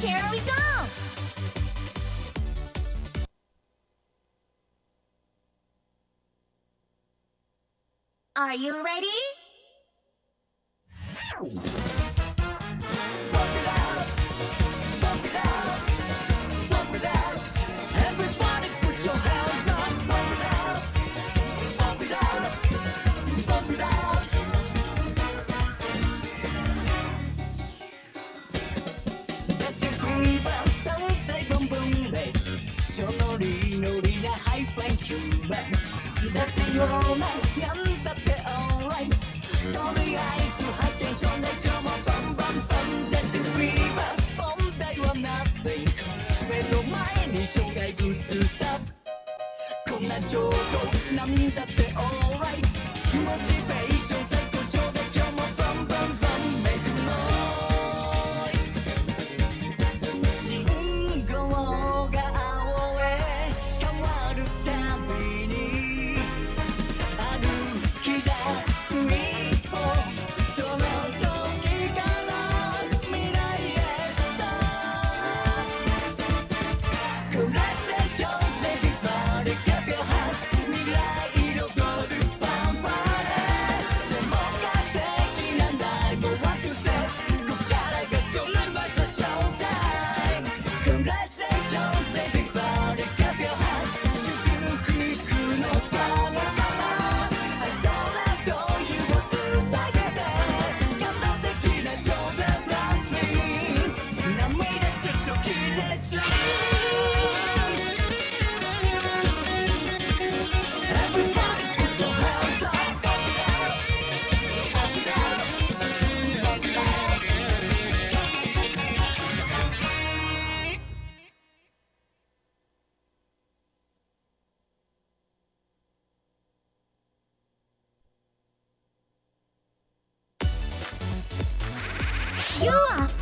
Here we go! Are you ready? ちょノリノリなハイファイヒューマン That's your man, なんだって alright. とりあえずハイテンションで今日もバンバンバン That's your fever, 問題は nothing 目の前に障害物スタッフこんな状況なんだって alright モチ Jones, baby. You are